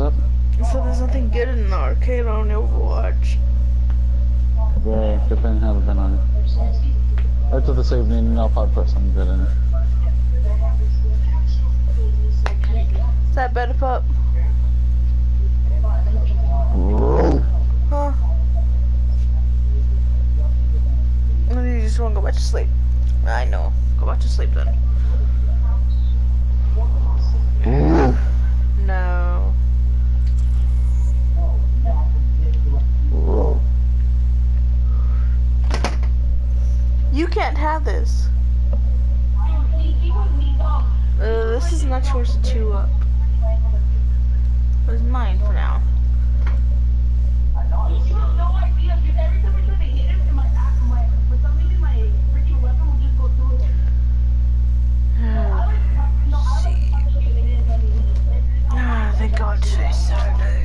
up? So there's nothing good in the arcade on Overwatch. Yeah, depending how the on it. After this evening, I'll probably put something good in it. Is that better pup? Huh? Do you just want to go back to sleep? I know. Go back to sleep then. No. You can't have this. Uh, this is not yours to chew up. It's mine for now. Ah, thank God today's Saturday.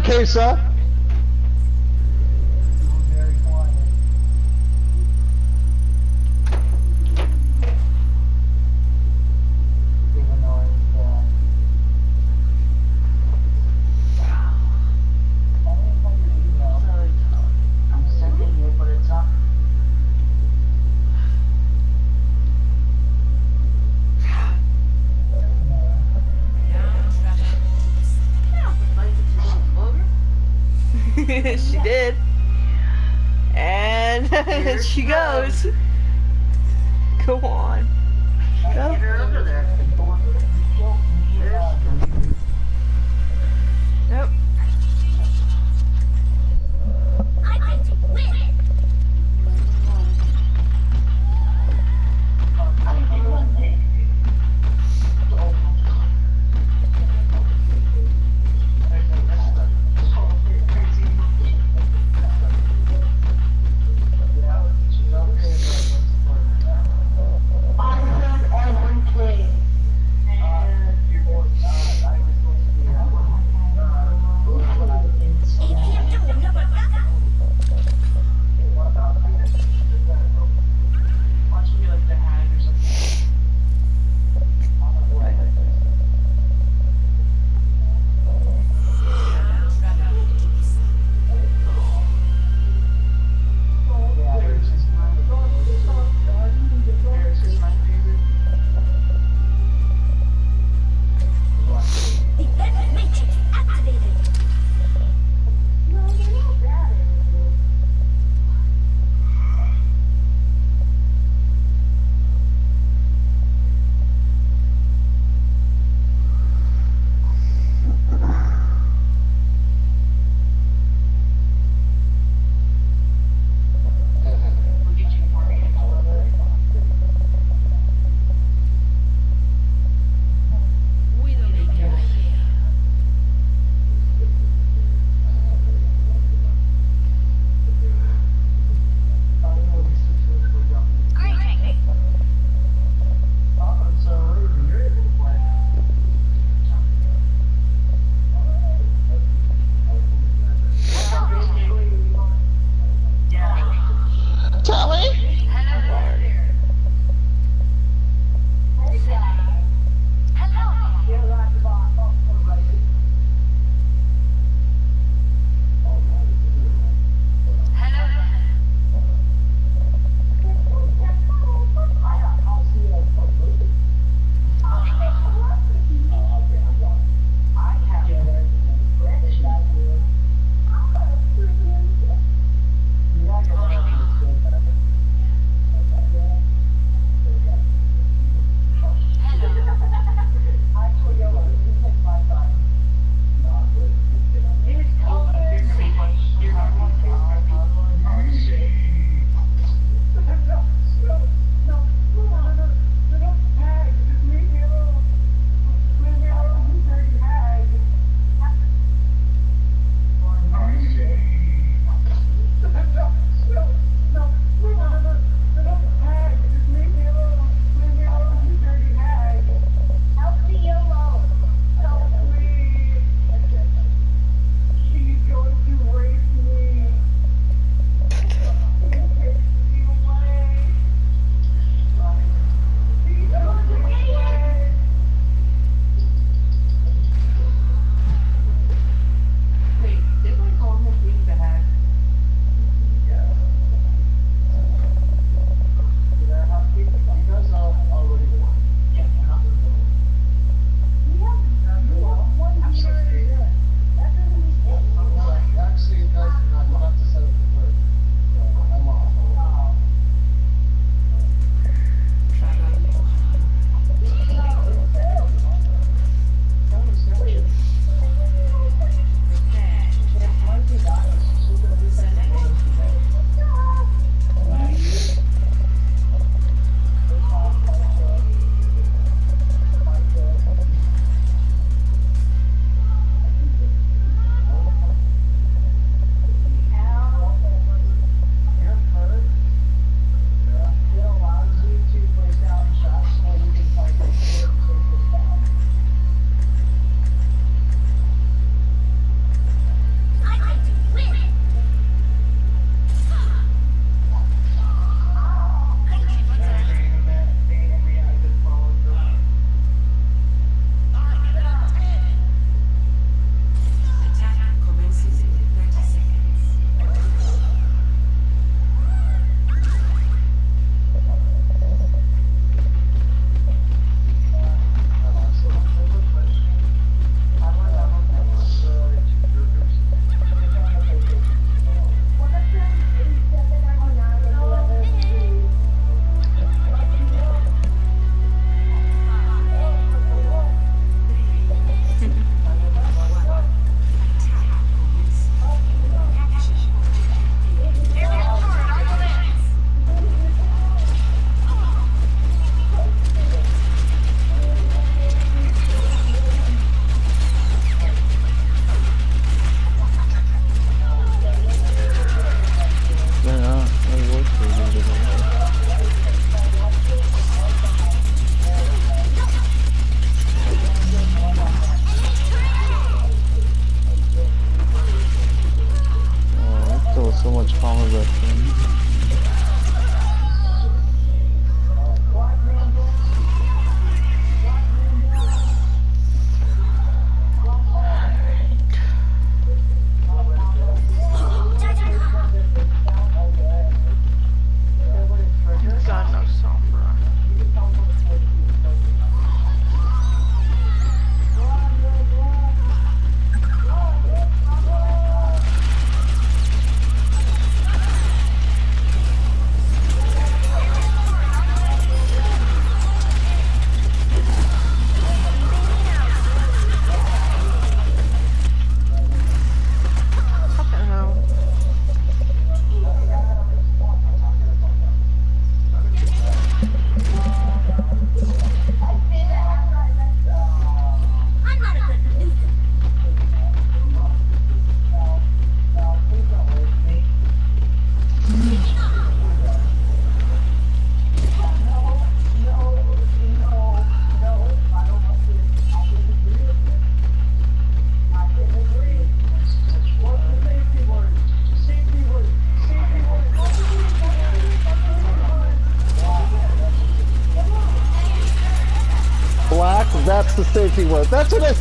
My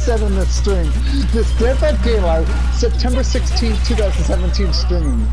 said in this stream. This Dead by Daylight, September 16, 2017 stream.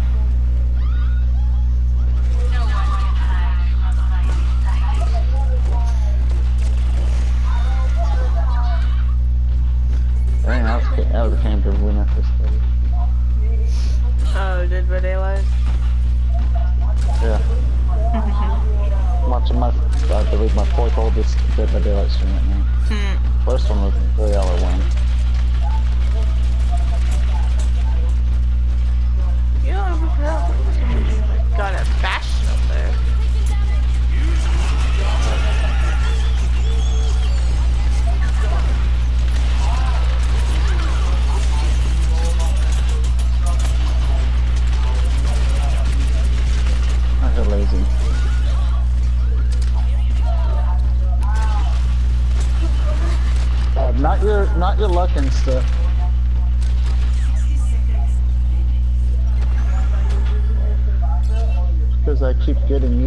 Keep getting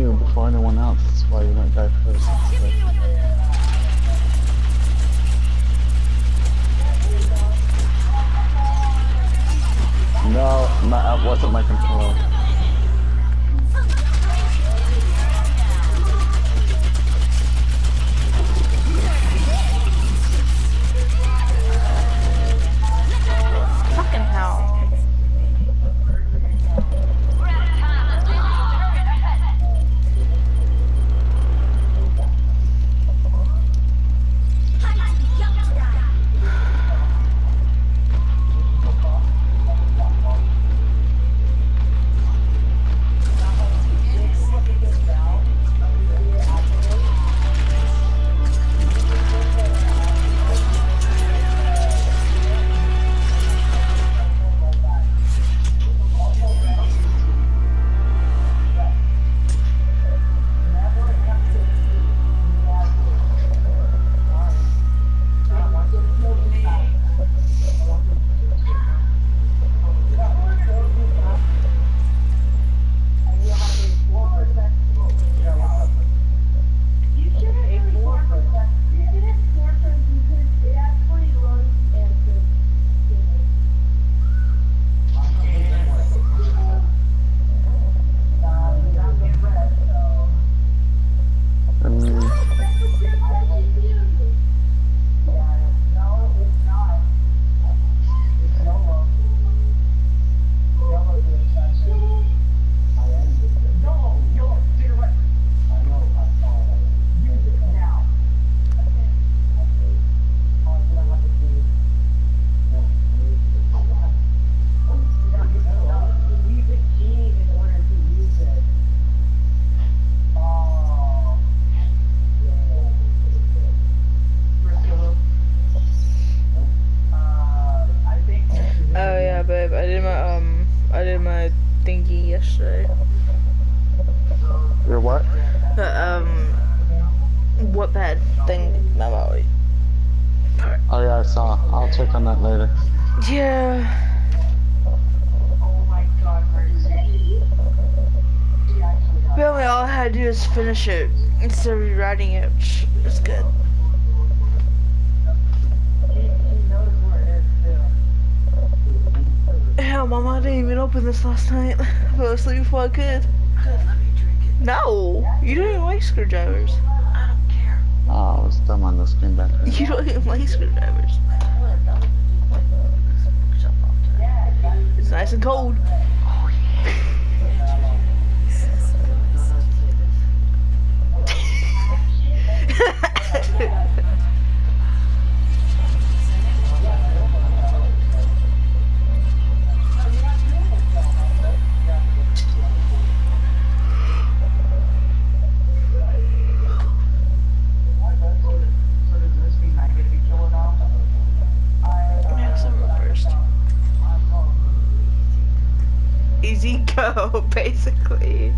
what bad thing? memo. Oh yeah, I saw. I'll check on that later. Yeah. Apparently, all I had to do is finish it instead of rewriting it. which is good. Hell, mama, I didn't even open this last night. I fell asleep before I could. No, you don't even like screwdrivers. Oh, it's dumb on the screen back there. You don't even like screwdrivers. It's nice and cold. Oh, Maximum Easy go, basically.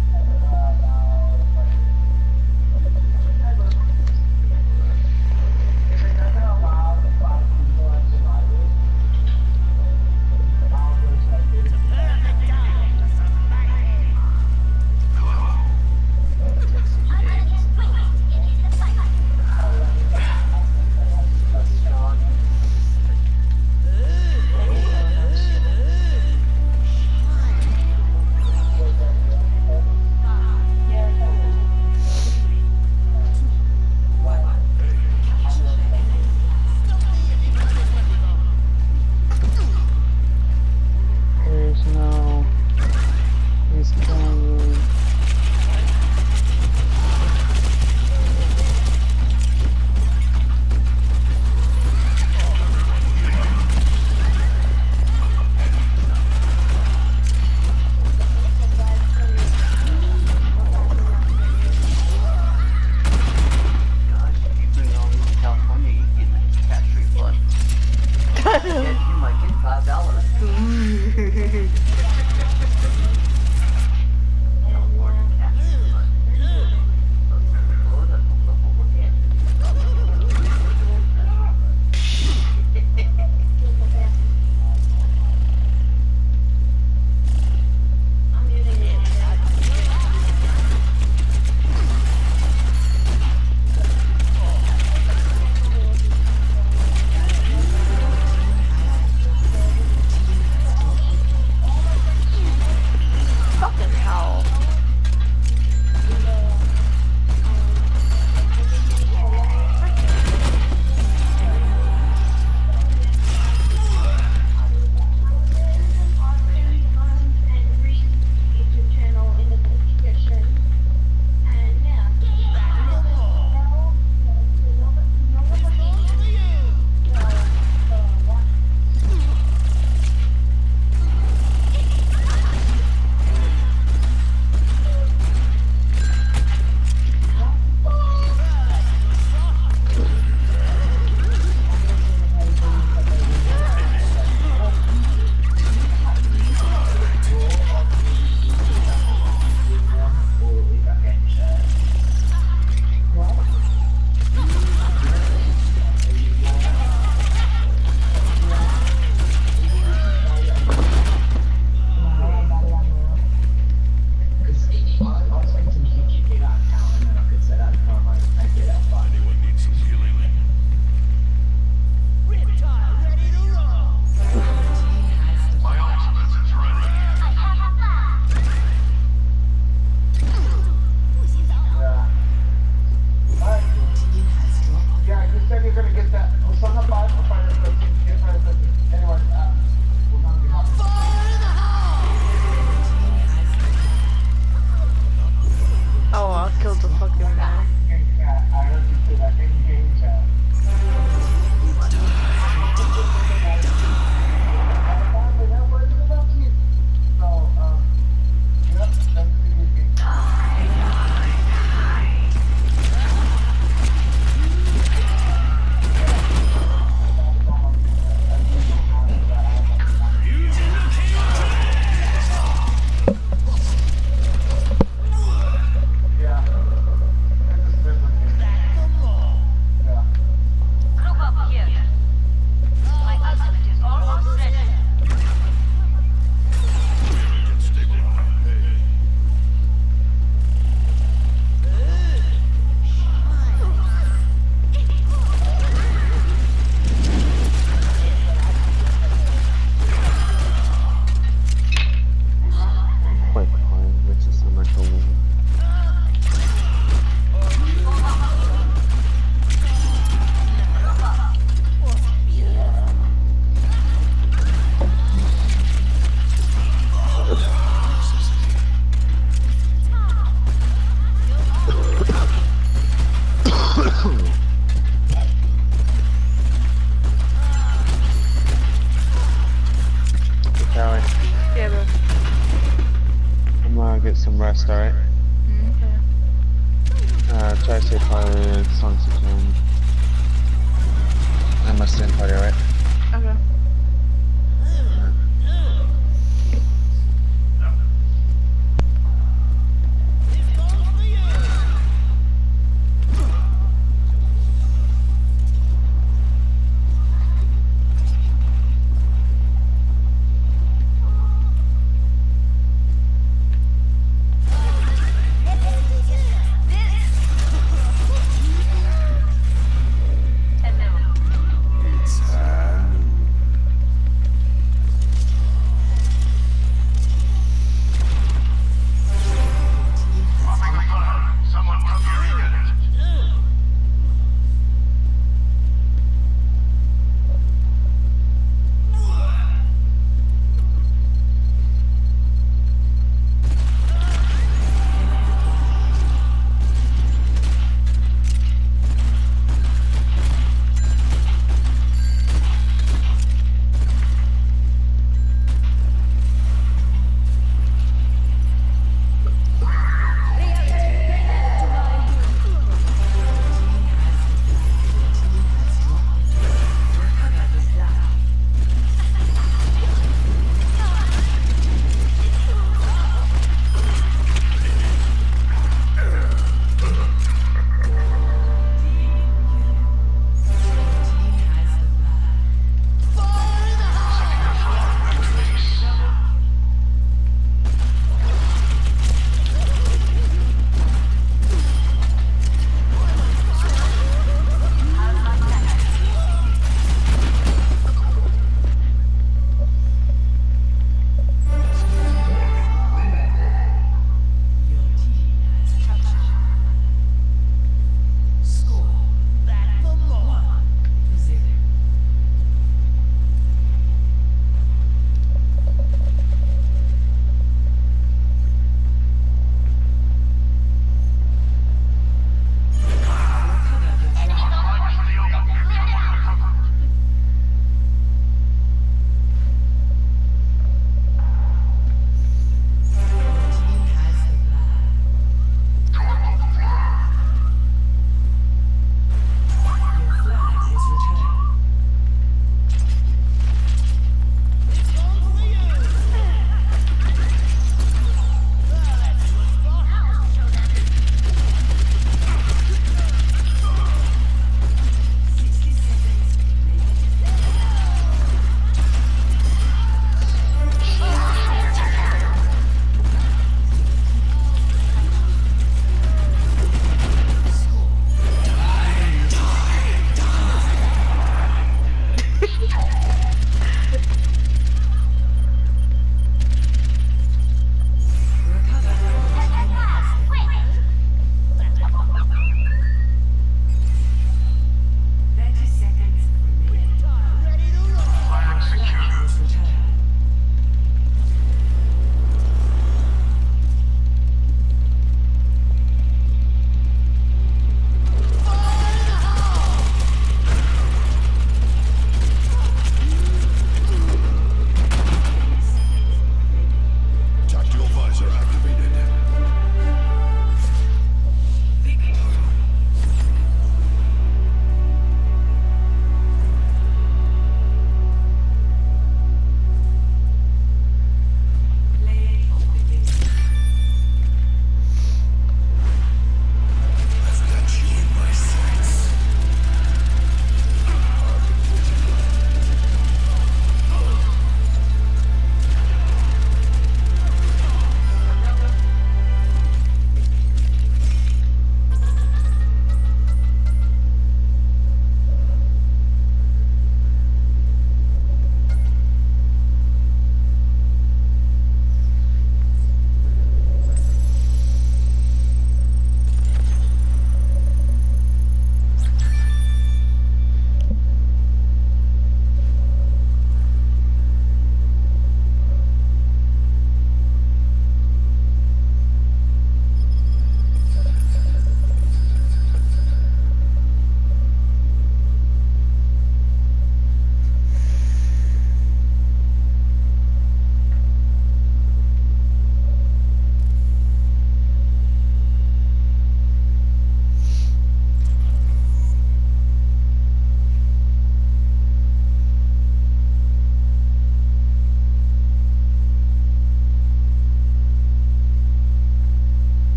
Some alright?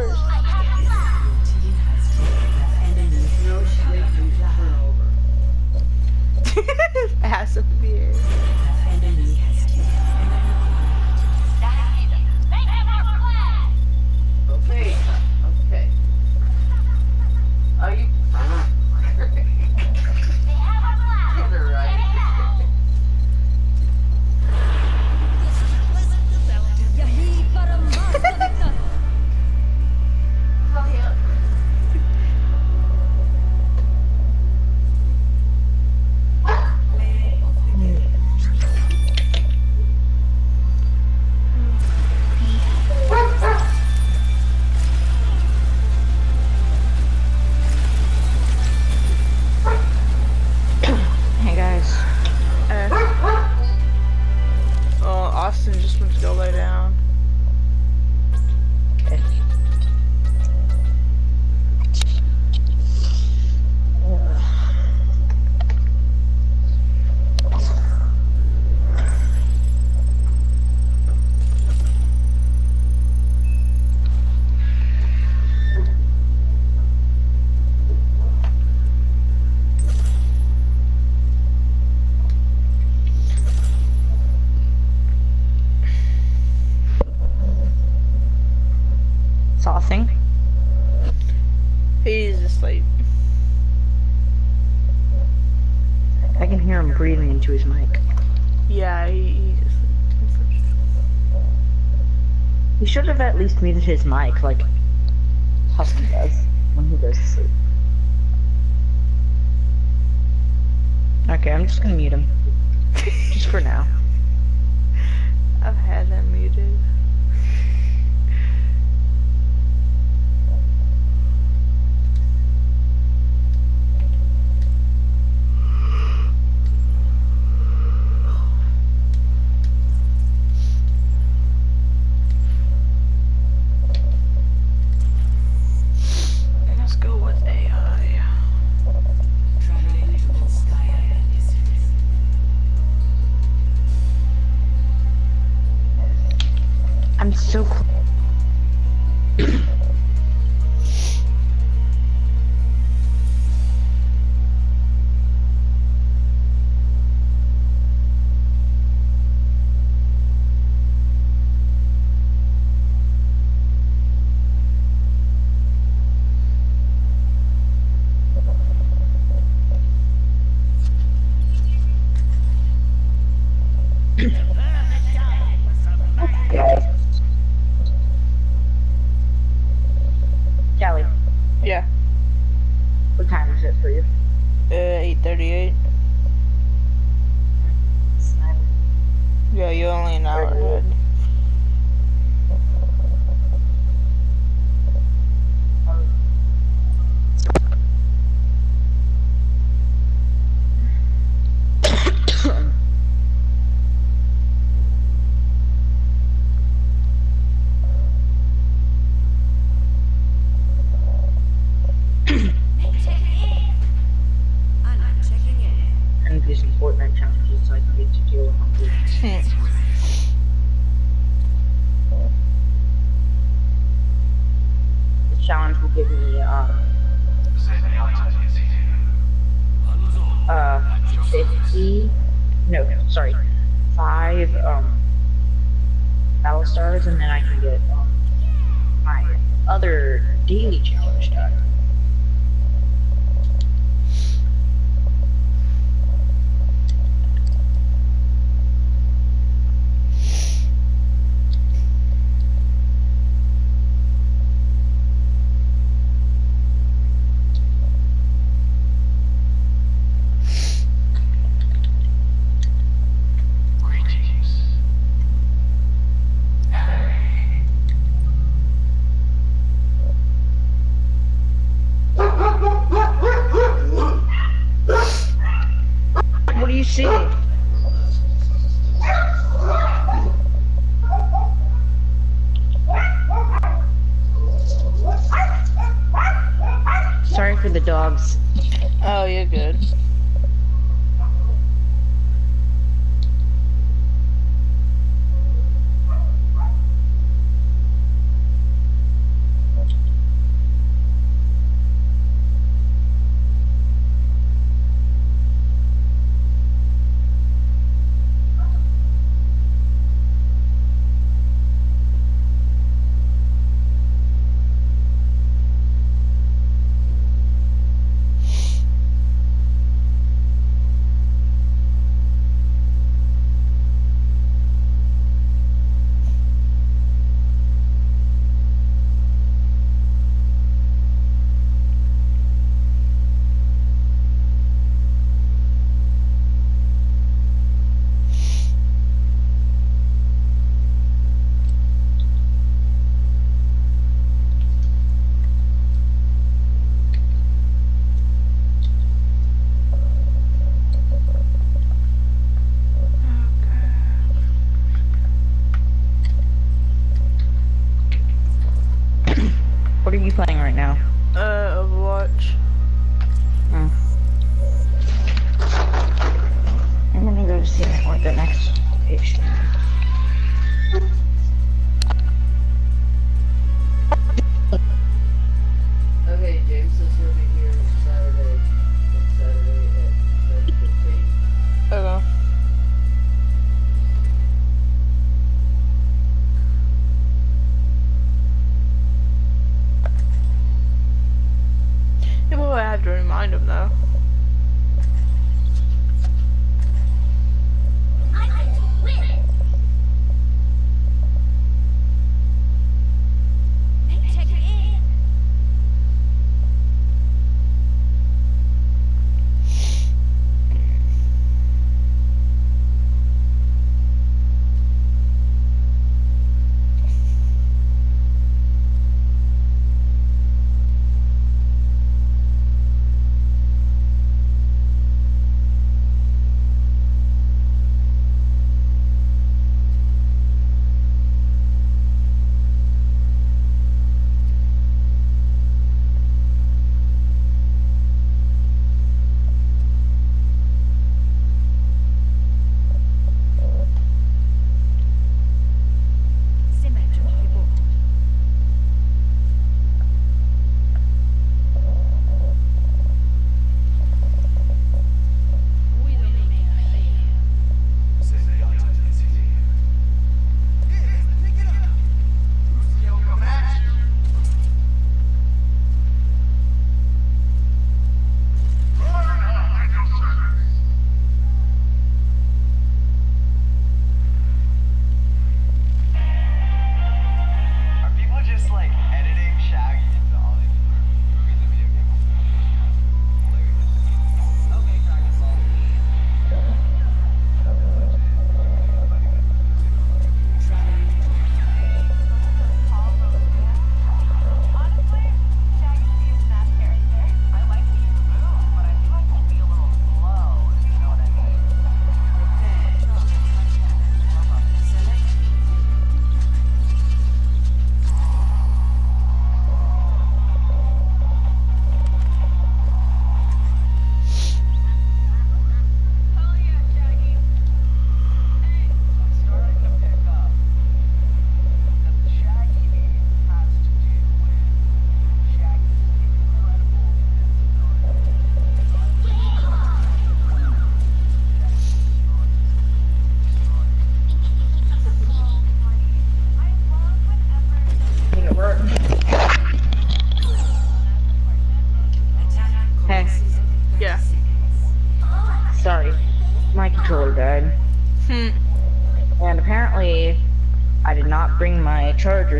Under breathing into his mic. Yeah, he, he, just, he should have at least muted his mic, like Husky does when he goes to sleep. Okay, I'm just gonna mute him. just for now. I've had him muted.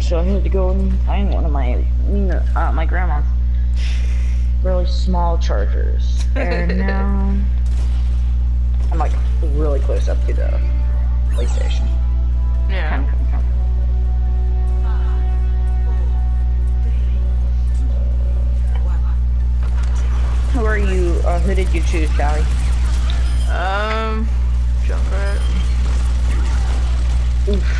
So I had to go and find one of my uh, my grandma's really small chargers. And now I'm like really close up to the PlayStation. Yeah. Come, come, come. Who are you? Uh, who did you choose, Callie? Um, Junkrat. Oof.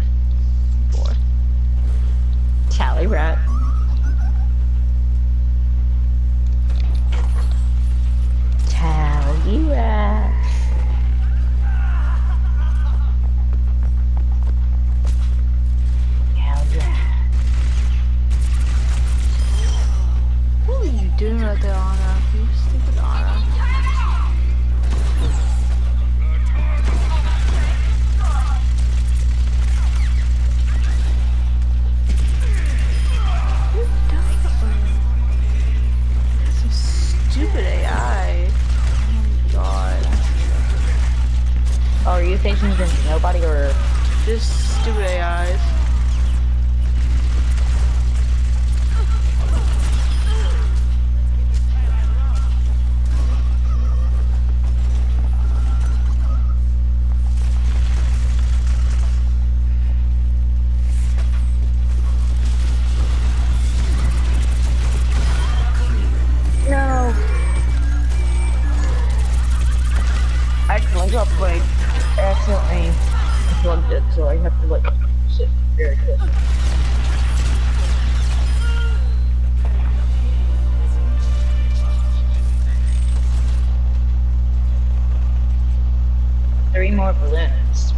Three more balloons.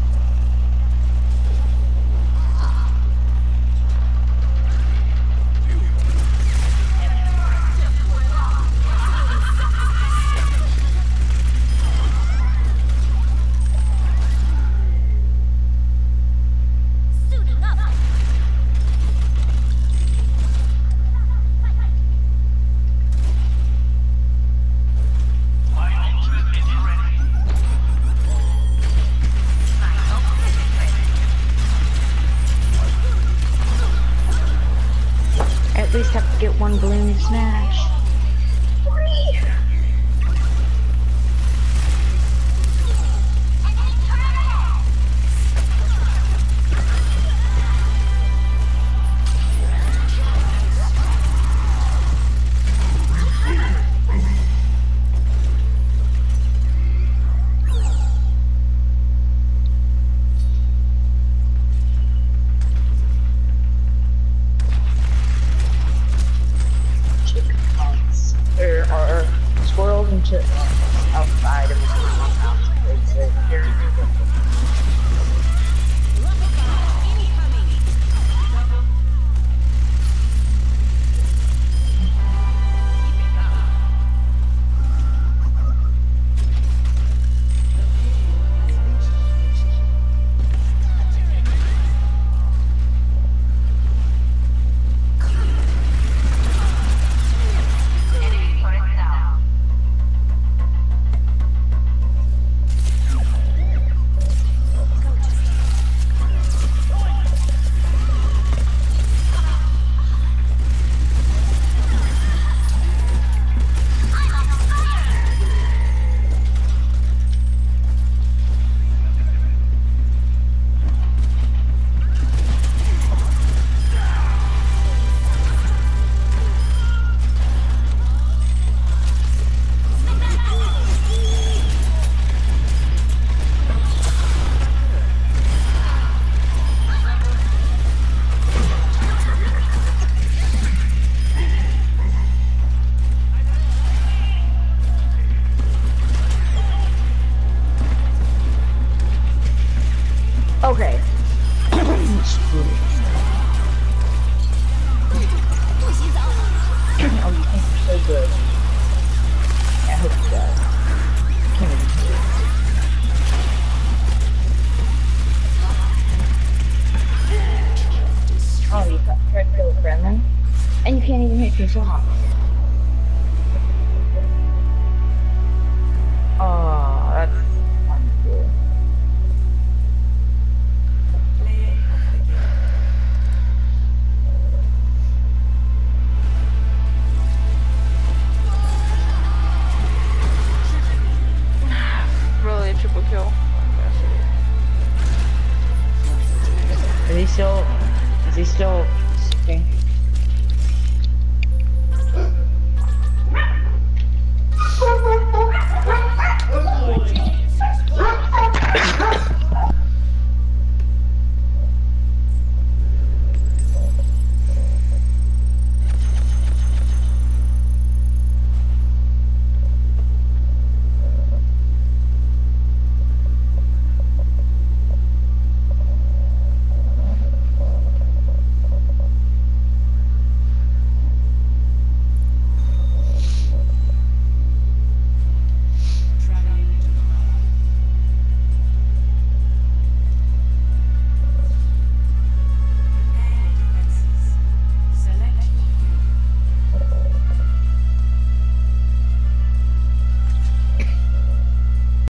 你说好了